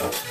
रायपुर चौराहा